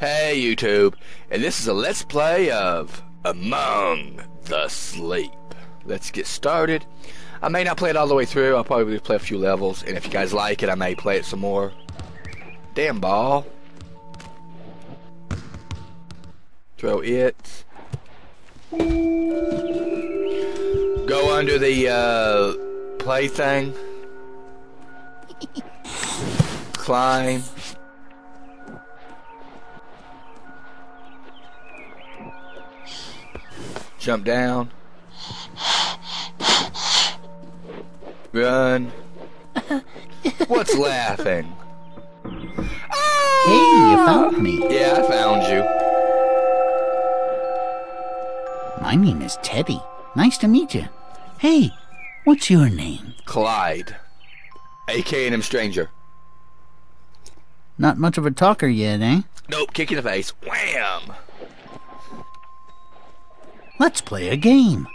Hey YouTube, and this is a let's play of Among the Sleep. Let's get started. I may not play it all the way through, I'll probably play a few levels, and if you guys like it, I may play it some more. Damn ball. Throw it. Go under the uh, play thing. Climb. Jump down. Run. What's laughing? Hey, you found me. Yeah, I found you. My name is Teddy. Nice to meet you. Hey, what's your name? Clyde. AKA him stranger. Not much of a talker yet, eh? Nope, kick in the face. Wham! Let's play a game.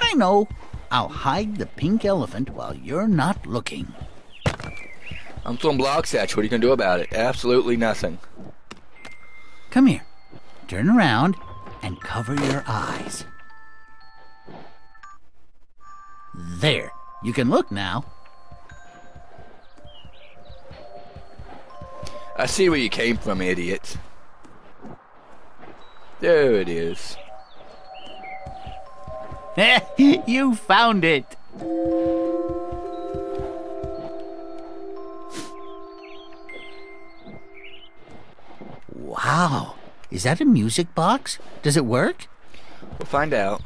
I know. I'll hide the pink elephant while you're not looking. I'm throwing blocks at you. What are you gonna do about it? Absolutely nothing. Come here. Turn around and cover your eyes. There. You can look now. I see where you came from, idiot. There it is. you found it. Wow. Is that a music box? Does it work? We'll find out.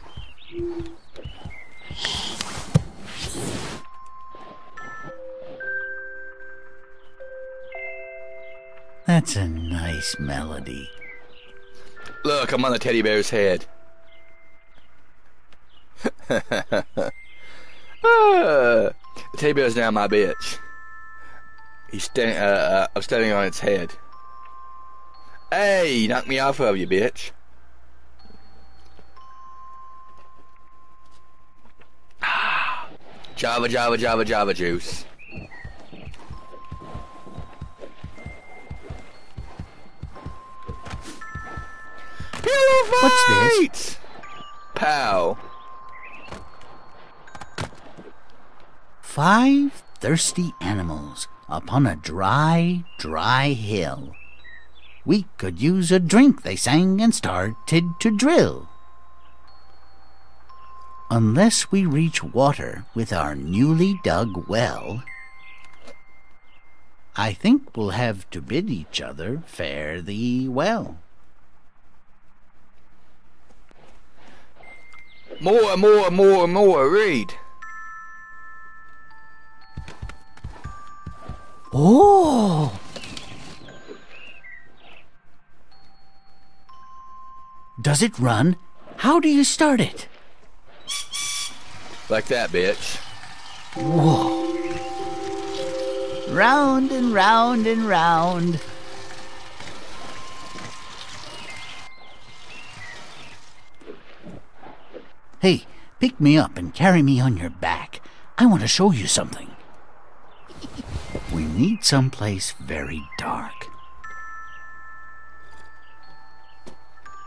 That's a nice melody. Look, I'm on the teddy bear's head. Ah, the teddy bear's now my bitch. He's standing. Uh, uh, I'm standing on its head. Hey, knock me off of you, bitch. Ah, Java, Java, Java, Java juice. Pow. Five thirsty animals upon a dry, dry hill. We could use a drink, they sang and started to drill. Unless we reach water with our newly dug well, I think we'll have to bid each other fare thee well. More, more, more, more. Read. Oh! Does it run? How do you start it? Like that, bitch. Whoa. Round and round and round. Hey, pick me up and carry me on your back. I want to show you something. We need someplace very dark.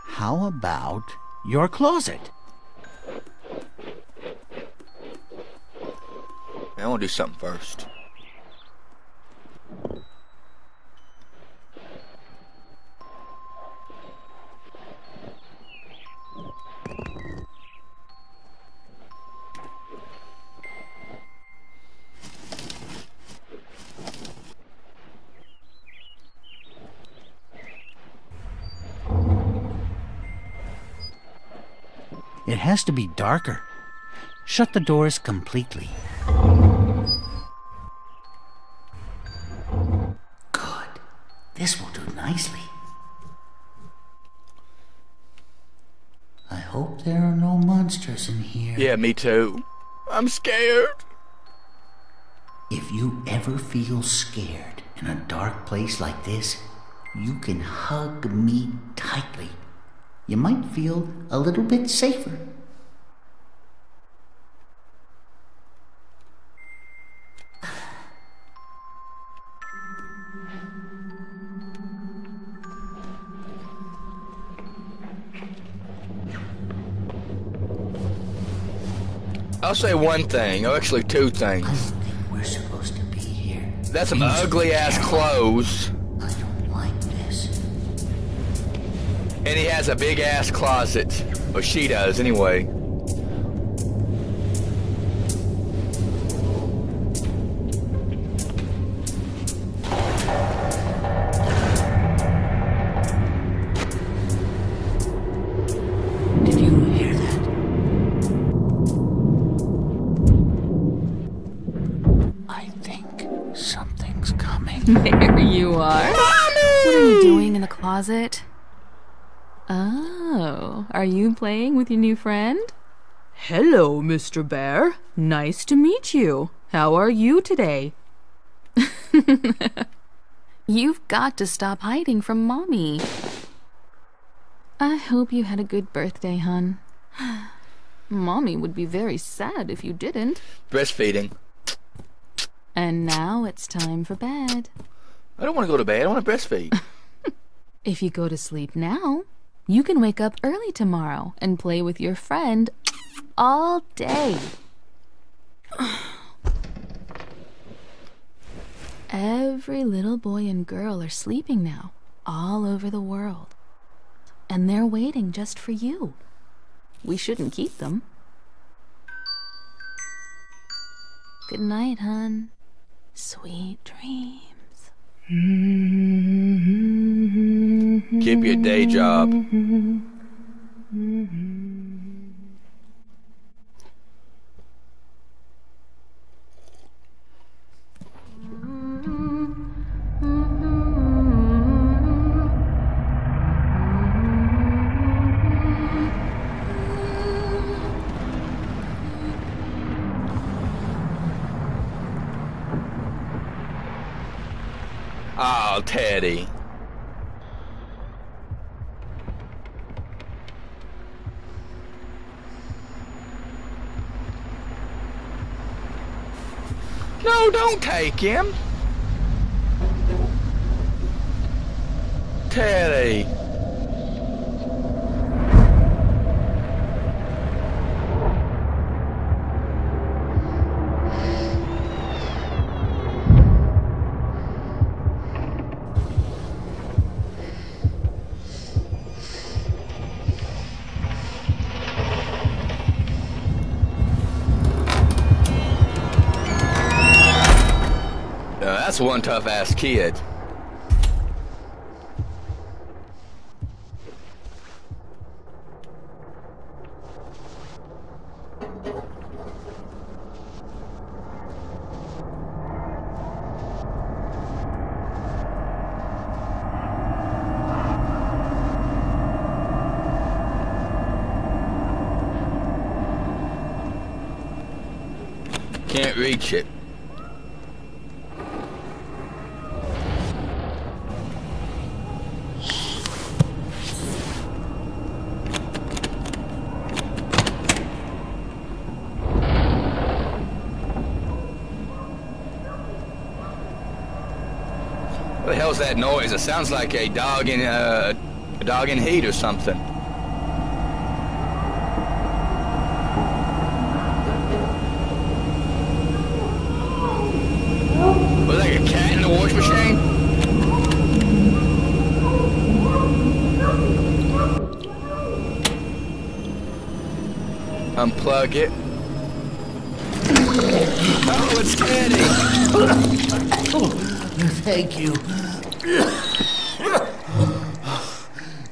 How about your closet? I want to do something first. It has to be darker. Shut the doors completely. Good. This will do nicely. I hope there are no monsters in here. Yeah, me too. I'm scared. If you ever feel scared in a dark place like this, you can hug me tightly you might feel a little bit safer. I'll say one thing. or actually, two things. I don't think we're supposed to be here. That's some ugly ass clothes. And he has a big ass closet. Or she does, anyway. Did you hear that? I think something's coming. There you are. What are you doing in the closet? Are you playing with your new friend? Hello, Mr. Bear. Nice to meet you. How are you today? You've got to stop hiding from Mommy. I hope you had a good birthday, hon. Mommy would be very sad if you didn't. Breastfeeding. And now it's time for bed. I don't want to go to bed. I want to breastfeed. If you go to sleep now, you can wake up early tomorrow and play with your friend all day. Every little boy and girl are sleeping now, all over the world. And they're waiting just for you. We shouldn't keep them. Good night, hun. Sweet dreams. Keep your day job. Mm-hmm. Teddy. No, don't take him. Teddy. That's one tough ass kid. Can't reach it. What the hell's that noise? It sounds like a dog in uh, a dog in heat or something. Was like a cat in the wash machine? Unplug it. Oh, it's Teddy! Thank you.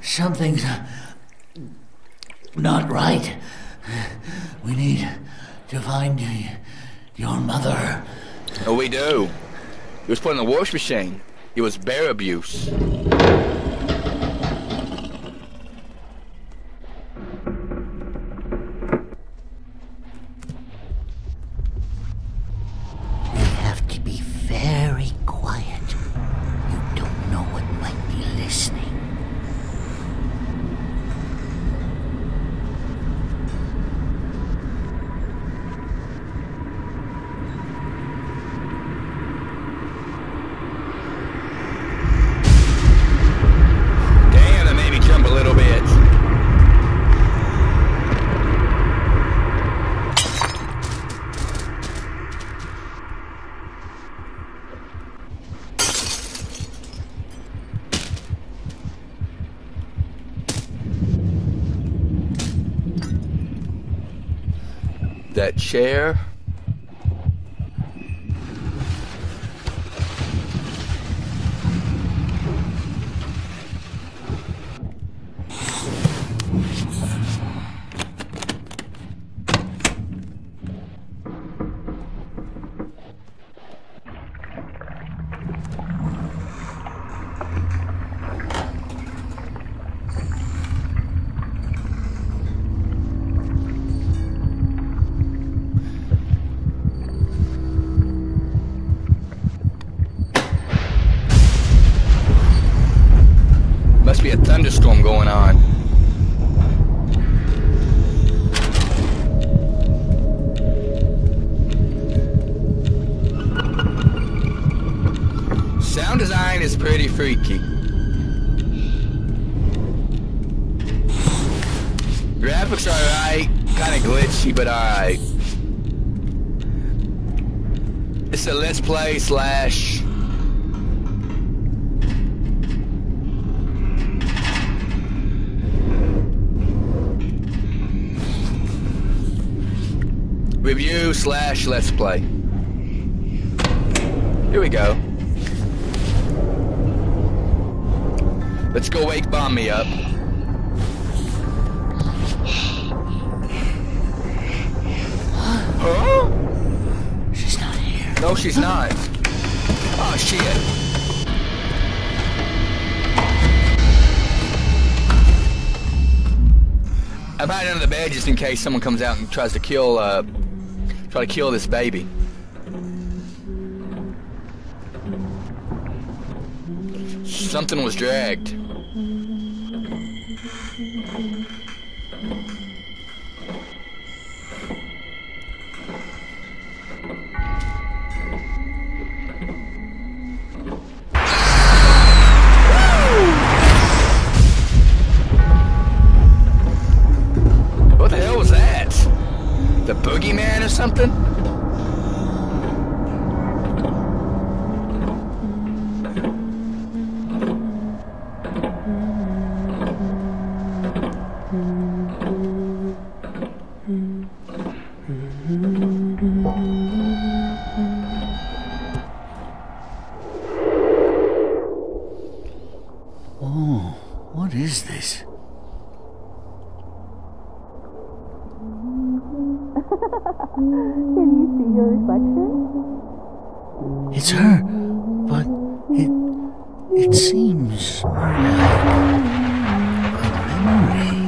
Something's not right. We need to find your mother. Oh, we do. He was put in the wash machine. It was bear abuse. That chair. But alright. It's a let's play slash review slash let's play. Here we go. Let's go wake bomb me up. Huh? She's not here. No, she's not. Oh shit. I'm hiding under the bed just in case someone comes out and tries to kill, uh, try to kill this baby. Something was dragged. Can you see your reflection? It's her, but it it seems like a memory.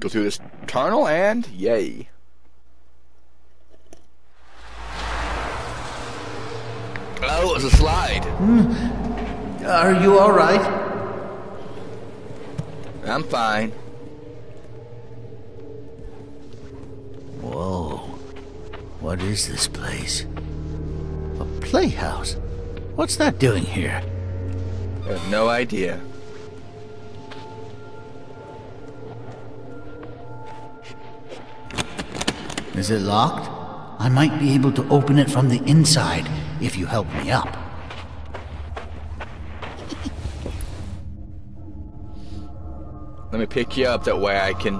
Go through this tunnel and yay. Oh, it was a slide. Hmm. Are you all right? I'm fine. Whoa. What is this place? A playhouse? What's that doing here? I have no idea. Is it locked? I might be able to open it from the inside if you help me up. Let me pick you up that way I can.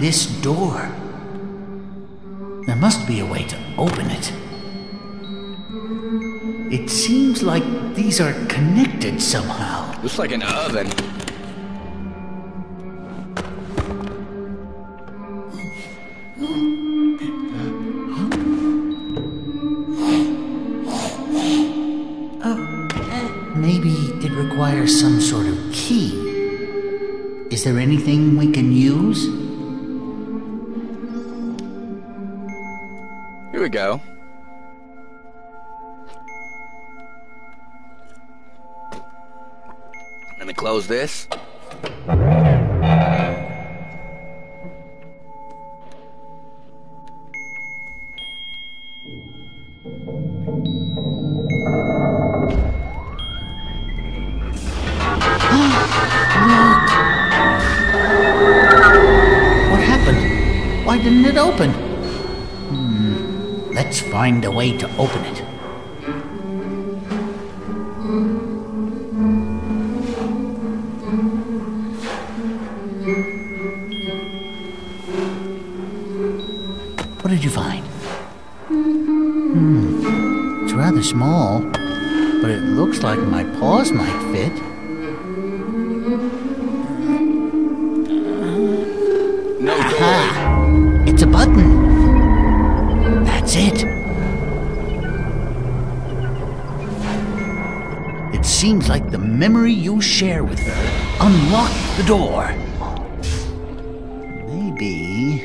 This door. There must be a way to open it. It seems like these are connected somehow. Looks like an oven. Uh, maybe it requires some sort of key. Is there anything we can use? Here we go. Let me close this. Let's find a way to open it. What did you find? Hmm. It's rather small, but it looks like my paws might fit. No door. Ah, it's a button. Seems like the memory you share with her unlocked the door. Maybe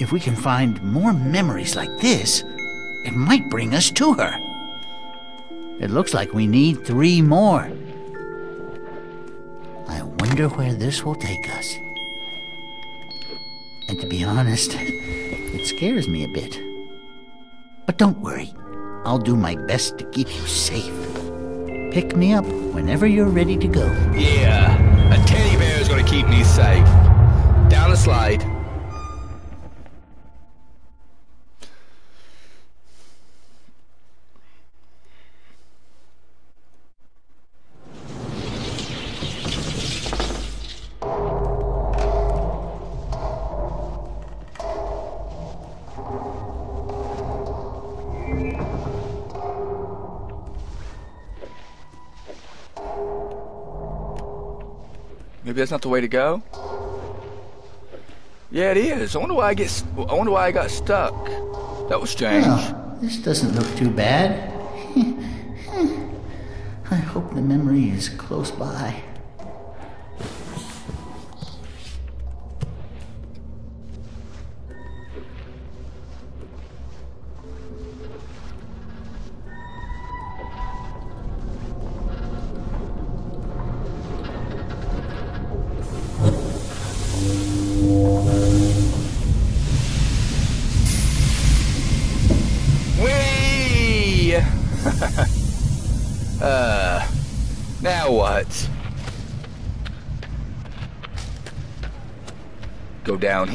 if we can find more memories like this, it might bring us to her. It looks like we need three more. I wonder where this will take us. And to be honest, it scares me a bit. But don't worry, I'll do my best to keep you safe. Pick me up whenever you're ready to go. Yeah, a teddy bear is gonna keep me safe. Down the slide. The way to go. Yeah, it is. I wonder why I get. I wonder why I got stuck. That was strange. Well, this doesn't look too bad. I hope the memory is close by.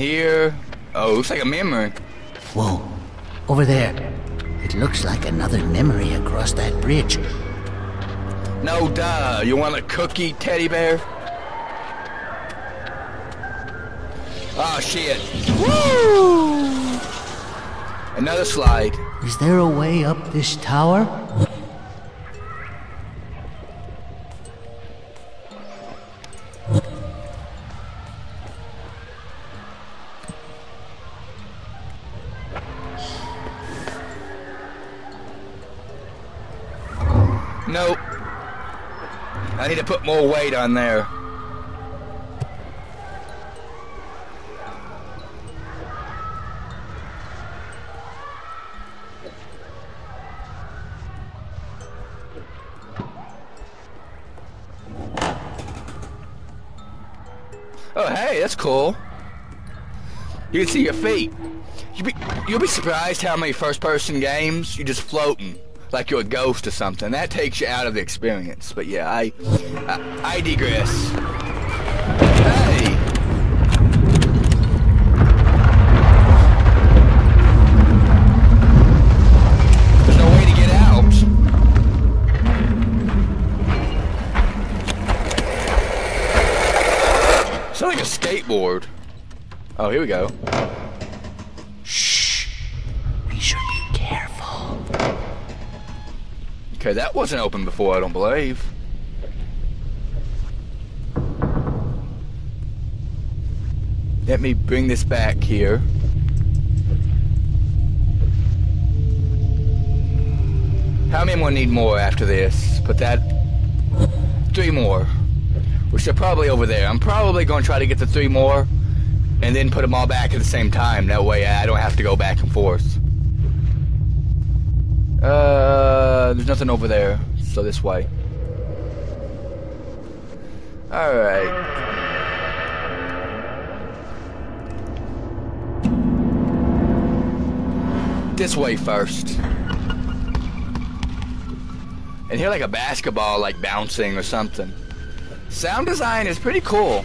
Here. Oh, looks like a memory. Whoa, over there. It looks like another memory across that bridge. No duh. You want a cookie, teddy bear? Oh shit. Woo! Another slide. Is there a way up this tower? More weight on there. Oh, hey, that's cool. You can see your feet. You'll be, you'll be surprised how many first-person games you're just floating like you're a ghost or something. That takes you out of the experience. But yeah, I, I, I digress. Hey, there's no way to get out. Sounds like a skateboard. Oh, here we go. Okay, that wasn't open before, I don't believe. Let me bring this back here. How many more need more after this? Put that... Three more. Which are probably over there. I'm probably going to try to get the three more and then put them all back at the same time. That way I don't have to go back and forth. Uh, Uh, there's nothing over there, so this way. Alright. This way first. And hear like a basketball like bouncing or something. Sound design is pretty cool.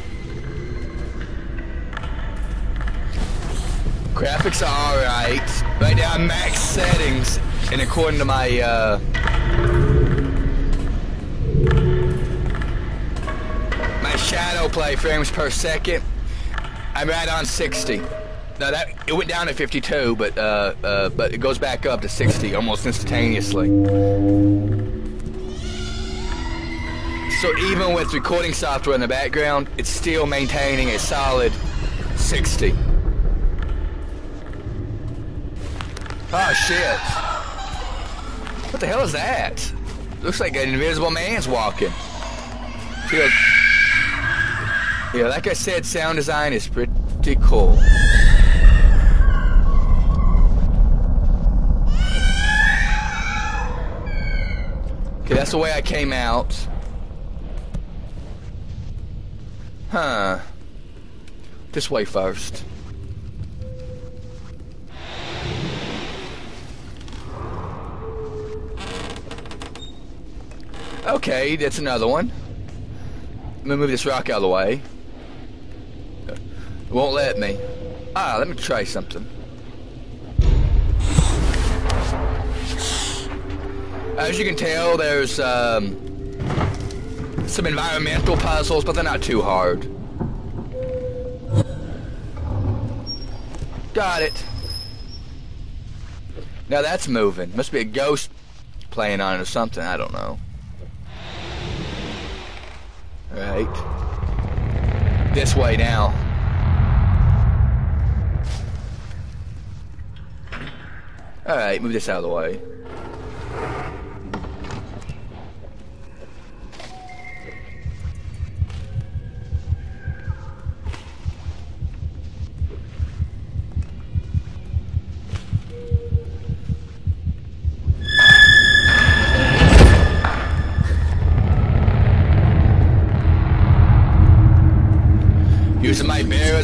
Graphics are alright. Right now max settings and according to my uh my ShadowPlay frames per second, I'm right on 60. Now that it went down to 52, but uh, uh, but it goes back up to 60 almost instantaneously. So even with recording software in the background, it's still maintaining a solid 60. Oh shit. What the hell is that? Looks like an invisible man's walking. Yeah, like I said, sound design is pretty cool. Okay, that's the way I came out. Huh. This way first. Okay, that's another one. Let me move this rock out of the way. It won't let me. Ah, let me try something. As you can tell, there's um, some environmental puzzles, but they're not too hard. Got it. Now that's moving. Must be a ghost playing on it or something. I don't know. Alright. This way now. Alright, move this out of the way.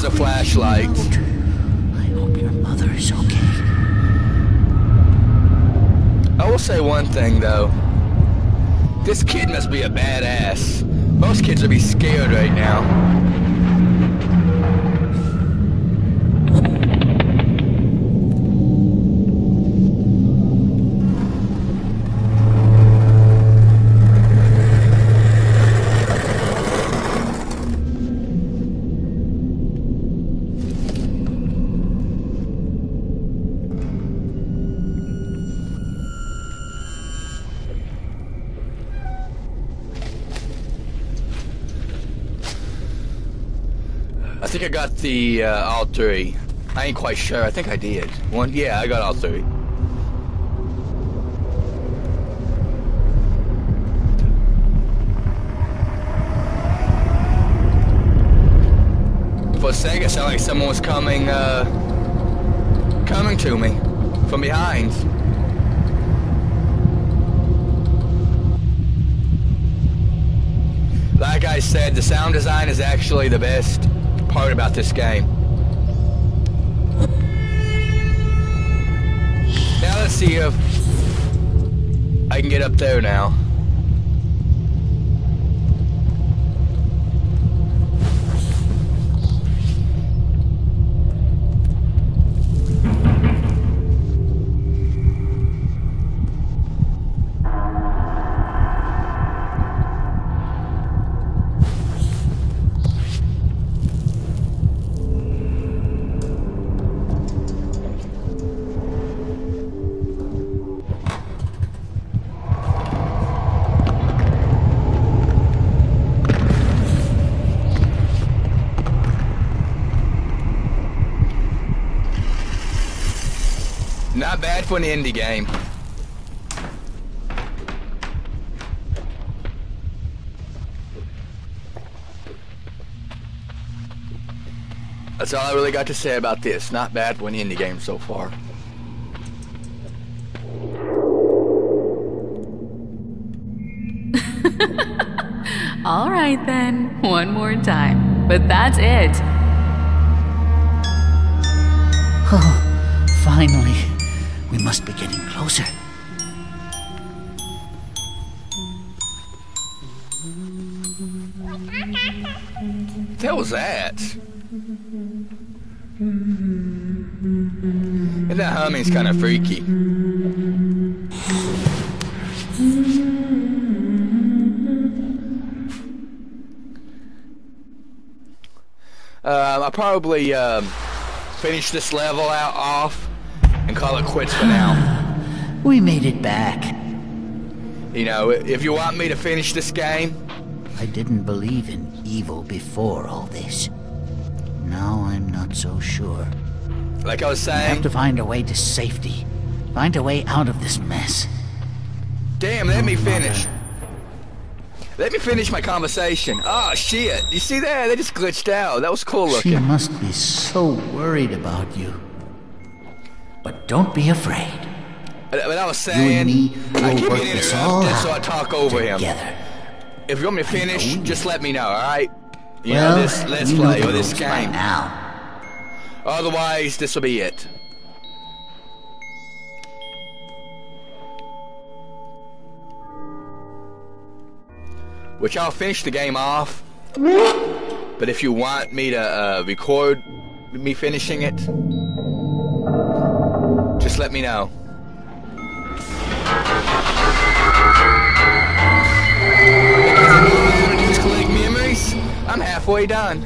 My bear as a flashlight. I hope your mother's okay. I will say one thing though. This kid must be a badass. Most kids would be scared right now. I think I got the uh, all three. I ain't quite sure. I think I did. One, yeah, I got all three. For a second, it sounded like someone was coming, uh, coming to me from behind. Like I said, the sound design is actually the best part about this game. Now let's see if I can get up there now. Bad for an indie game. That's all I really got to say about this. Not bad for an indie game so far. All right then, one more time. But that's it. Oh, finally. We must be getting closer. What was that? And that humming's kind of freaky. Uh, I'll probably um, finish this level out off and call it quits for now. We made it back. You know, if you want me to finish this game, I didn't believe in evil before all this. Now I'm not so sure. like I was saying, I have to find a way to safety. Find a way out of this mess. damn, let me oh, finish. Let me finish my conversation. Oh shit! You see that? They just glitched out. That was cool looking. She must be so worried about you. But don't be afraid. But I was You saying, and me I keep work getting this all interrupted, so I talk over him. together. If you want me to finish, just let me know. All right? You well, know this. Let's you play or this game. now. Otherwise, this will be it. Which I'll finish the game off. But if you want me to uh, record me finishing it, let me know. I'm halfway done.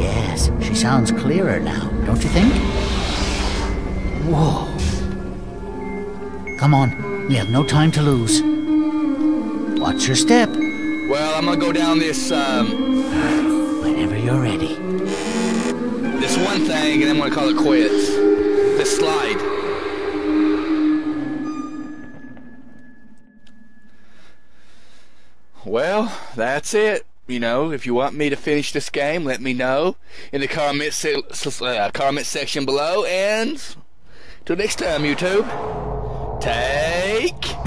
Yes, she sounds clearer now, don't you think? Whoa. Come on, we have no time to lose. Watch your step Well, I'm gonna go down this um, whenever you're ready. this one thing, and I'm gonna call it quits. This slide. Well, that's it. You know, if you want me to finish this game, let me know in the comment se- uh, comment section below. And till next time, YouTube, take